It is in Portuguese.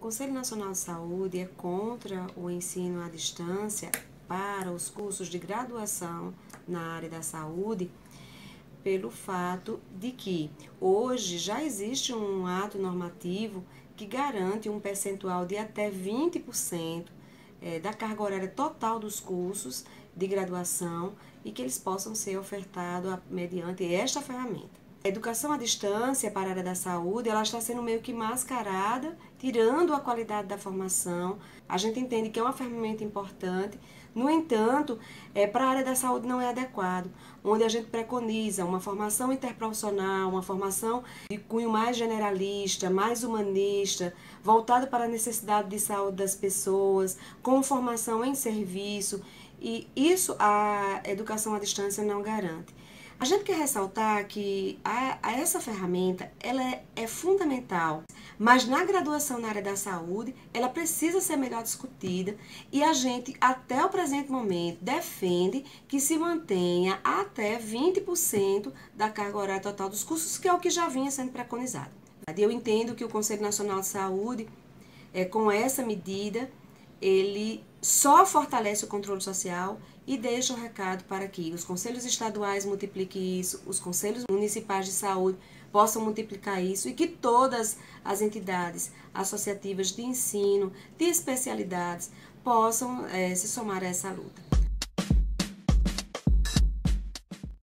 Conselho Nacional de Saúde é contra o ensino à distância para os cursos de graduação na área da saúde, pelo fato de que hoje já existe um ato normativo que garante um percentual de até 20% eh, da carga horária total dos cursos de graduação e que eles possam ser ofertados mediante esta ferramenta. A educação à distância para a área da saúde, ela está sendo meio que mascarada, tirando a qualidade da formação. A gente entende que é uma ferramenta importante, no entanto, é, para a área da saúde não é adequado, onde a gente preconiza uma formação interprofissional, uma formação de cunho mais generalista, mais humanista, voltado para a necessidade de saúde das pessoas, com formação em serviço, e isso a educação à distância não garante. A gente quer ressaltar que a, a essa ferramenta ela é, é, fundamental, mas na graduação na área da saúde ela precisa ser melhor discutida e a gente até o presente momento defende que se mantenha até 20% da carga horária total dos cursos, que é o que já vinha sendo preconizado. Eu entendo que o Conselho Nacional de Saúde, é, com essa medida, ele só fortalece o controle social e deixa o recado para que os conselhos estaduais multipliquem isso, os conselhos municipais de saúde possam multiplicar isso e que todas as entidades associativas de ensino, de especialidades, possam é, se somar a essa luta.